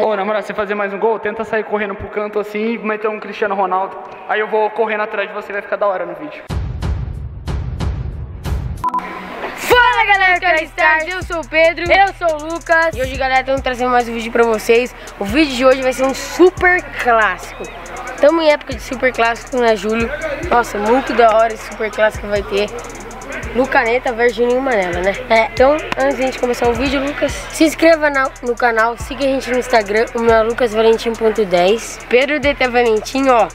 Ô, na moral, você fazer mais um gol, tenta sair correndo pro canto assim e meter um Cristiano Ronaldo. Aí eu vou correndo atrás de você, vai ficar da hora no vídeo. Fala galera do Stars, eu sou o Pedro, eu sou o Lucas. E hoje galera, estamos trazendo mais um vídeo pra vocês. O vídeo de hoje vai ser um super clássico. Estamos em época de super clássico, né Júlio? Nossa, muito da hora esse super clássico vai ter Lucaneta versus Juninho Manela, né? É, então, antes de a gente começar o vídeo, Lucas, se inscreva no, no canal, siga a gente no Instagram, o meu é lucasvalentim.10 Pedro DT Valentim, ó,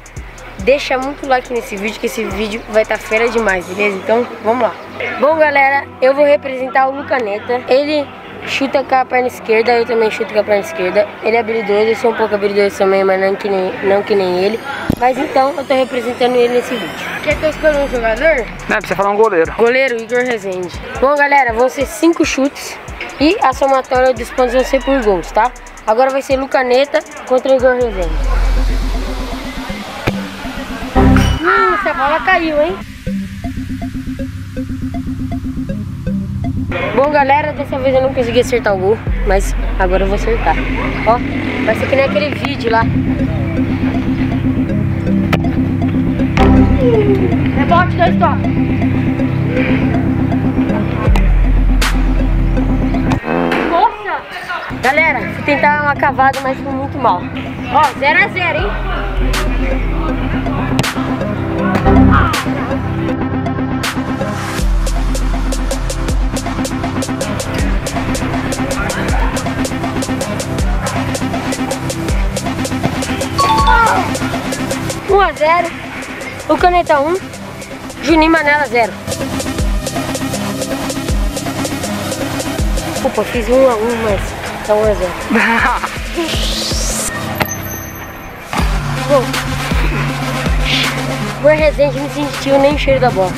deixa muito like nesse vídeo, que esse vídeo vai estar tá fera demais, beleza? Então, vamos lá. Bom, galera, eu vou representar o Lucaneta. Ele chuta com a perna esquerda, eu também chuto com a perna esquerda. Ele é habilidoso, eu sou um pouco habilidoso também, mas não que nem, não que nem ele. Mas então, eu tô representando ele nesse vídeo. Quer que eu escolha um jogador? Não, precisa falar um goleiro. Goleiro, Igor Rezende. Bom, galera, vão ser cinco chutes e a somatória dos pontos vão ser por gols, tá? Agora vai ser Lucaneta contra Igor Rezende. Hum, essa bola caiu, hein? Bom, galera, dessa vez eu não consegui acertar o gol, mas agora eu vou acertar. Ó, vai ser que nem aquele vídeo lá. Rebote, dois toques. Nossa! Galera, tentar uma cavada, mas foi muito mal. Ó, 0 a 0 hein? Um a zero, o Caneta 1, um, Juninho Manela 0. Opa, fiz 1 um a 1, um, mas tá 1 um a 0. Bom, o Resende não sentiu nem o cheiro da bola.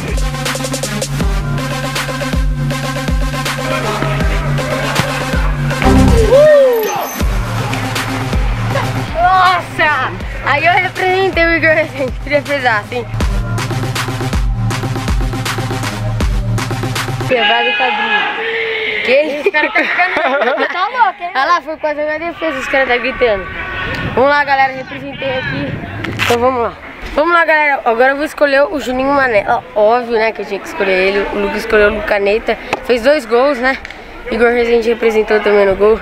Aí eu representei o Igor Resende, queria pesar assim. Tá brincando. Que? Os caras tá ficando. tá louco, hein? Olha lá, foi quase a defesa, os caras tá gritando. Vamos lá, galera, representei aqui. Então vamos lá. Vamos lá, galera. Agora eu vou escolher o Juninho Mané. Óbvio, né, que eu tinha que escolher ele. O Lucas escolheu o Caneta. Fez dois gols, né? Igor Rezende representou também no gol.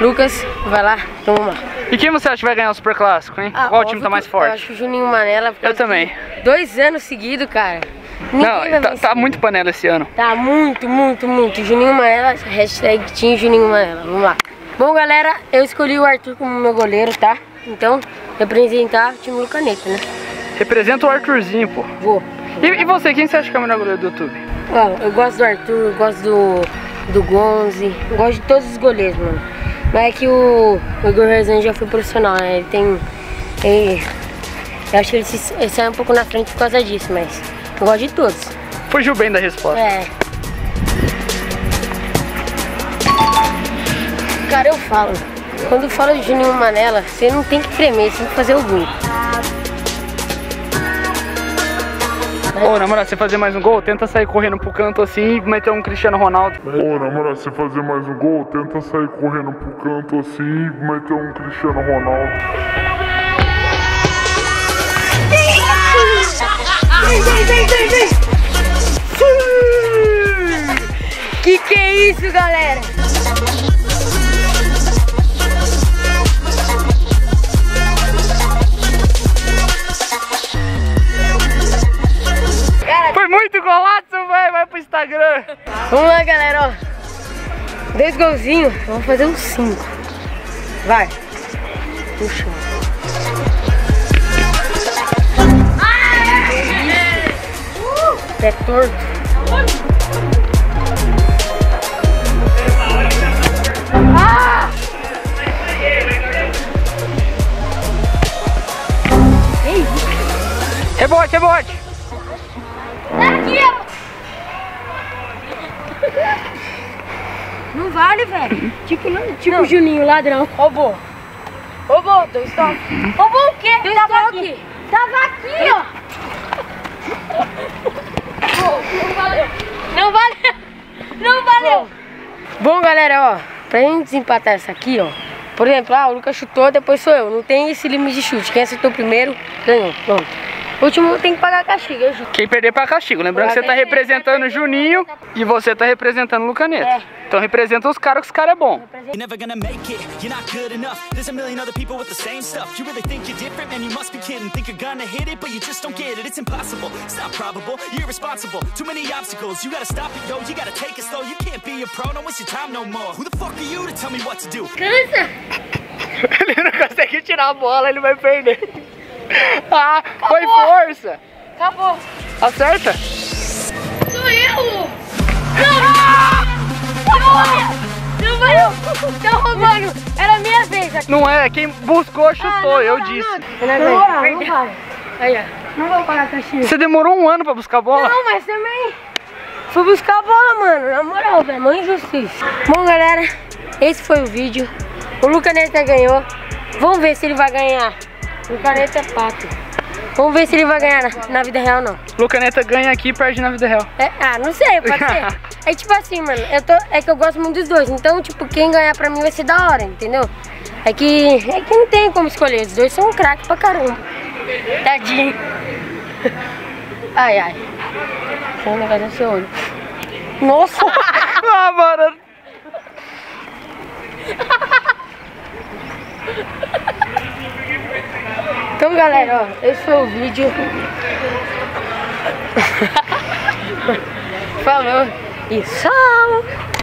Lucas, vai lá, então vamos lá. E quem você acha que vai ganhar o Super Clássico, hein? Ah, Qual time tá mais forte? Eu acho o Juninho Manela. Eu também. Dois anos seguidos, cara. Ninguém Não, tá, tá, muito panela esse ano. Tá muito, muito, muito. Juninho Manela, hashtag Team Juninho Manela. Vamos lá. Bom, galera, eu escolhi o Arthur como meu goleiro, tá? Então, representar o time Lucaneta, né? Representa o Arthurzinho, pô. Vou. E, e, você, quem você acha que é o melhor goleiro do YouTube? Ó, eu gosto do Arthur, eu gosto do, do Gonzi, eu gosto de todos os goleiros, mano. Mas é que o, o Igor Rezende já foi profissional, né? Ele tem... Ele, eu acho que ele, se, ele sai um pouco na frente por causa disso, mas eu gosto de todos. Fugiu bem da resposta. É. Cara, eu falo. Quando fala de Juninho Manela, você não tem que tremer, você tem que fazer o gol. Ô, na moral, você fazer mais um gol, tenta sair correndo pro canto assim e meter um Cristiano Ronaldo. Ô, na moral, você fazer mais um gol, tenta sair correndo pro canto assim e meter um Cristiano Ronaldo. Vem, vem, vem, vem, vem! Que que é isso, galera? Vamos lá, galera, ó. Dois golzinhos, vamos fazer uns cinco. Vai. Puxa. Pé torto. Ah! Rebote, rebote. Não vale, velho. Tipo, tipo Juninho, ladrão. Roubou. Roubou, dois toques. Roubou o quê? Dois Tava aqui. Tava aqui, ó. não valeu. Não valeu. Não valeu. Bom, galera, ó. Pra gente desempatar essa aqui, ó. Por exemplo, ah, o Lucas chutou, depois sou eu. Não tem esse limite de chute. Quem acertou primeiro, ganhou. Pronto. O último tem que pagar castigo, eu juro. Quem perder para castigo. Lembrando que você tá representando o Juninho e você tá representando o Lucaneta. É. Então representa os caras que os caras é bom. You're never gonna make it, you're not good enough. There's a million other people with the same stuff. You really think you're different, man? You must be kidding. Think you're gonna hit it, but you just don't get it. It's impossible, it's not probable, you're irresponsible. Too many obstacles, you gotta stop it, yo. You gotta take it slow. You can't be a pro, don't waste your time no more. Who the fuck are you to tell me what to do? Cansa! ele não consegue tirar a bola, ele vai perder. Ah, foi força. Acabou. Acerta. Sou eu! Não! Não vai não! Tá roubando! Era minha vez aqui. Não é, quem buscou chutou, eu disse. Não, não, não vai. Aí, ó. Não vou pagar castigo. Você demorou um ano pra buscar a bola? Não, mas também fui buscar a bola, mano. Na moral, velho, uma injustiça. Bom, galera, esse foi o vídeo. O Lucaneta ganhou. Vamos ver se ele vai ganhar. O Lucaneta é pato. Vamos ver se ele vai ganhar na, na vida real, não. Lucaneta ganha aqui e perde na vida real. É, ah, não sei, pode ser. É tipo assim, mano, eu tô, é que eu gosto muito dos dois. Então, tipo, quem ganhar pra mim vai ser da hora, entendeu? É que, é que não tem como escolher. Os dois são um craque pra caramba. Tadinho. Ai, ai. Tem um negócio no seu olho. Nossa! ah, mano. Então, galera, ó, esse foi o vídeo. Falou e tchau!